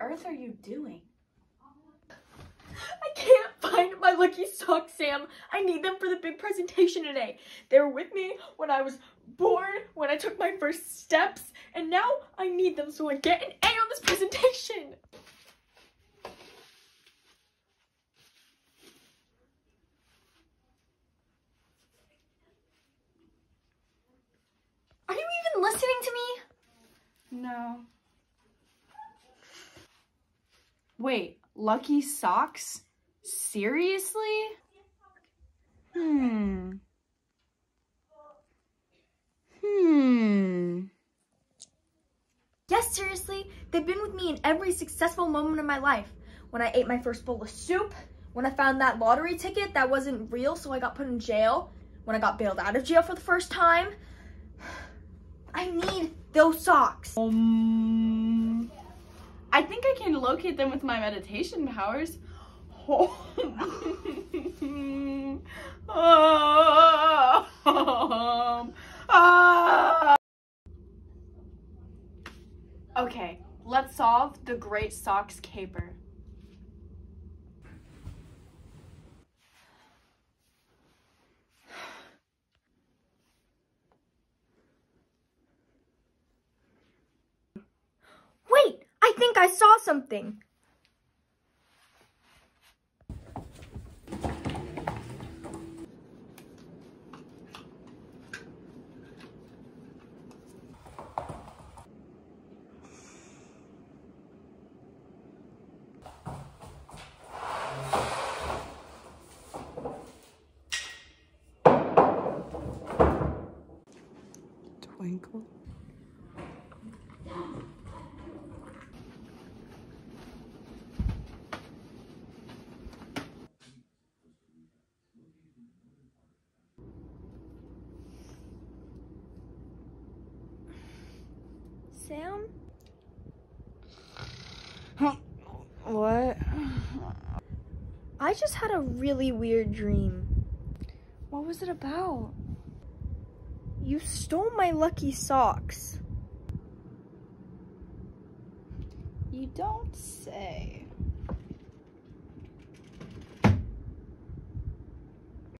earth are you doing? I can't find my lucky socks, Sam. I need them for the big presentation today. They were with me when I was born, when I took my first steps, and now I need them so I get an A on this presentation. Are you even listening to me? No. Wait, lucky socks? Seriously? Hmm. Hmm. Yes, seriously, they've been with me in every successful moment of my life. When I ate my first bowl of soup, when I found that lottery ticket that wasn't real, so I got put in jail, when I got bailed out of jail for the first time. I need those socks. Um, I think I can locate them with my meditation powers. Okay, let's solve the Great Socks Caper. Wait, I think I saw something. Twinkle. Sam? What? I just had a really weird dream. What was it about? You stole my lucky socks. You don't say.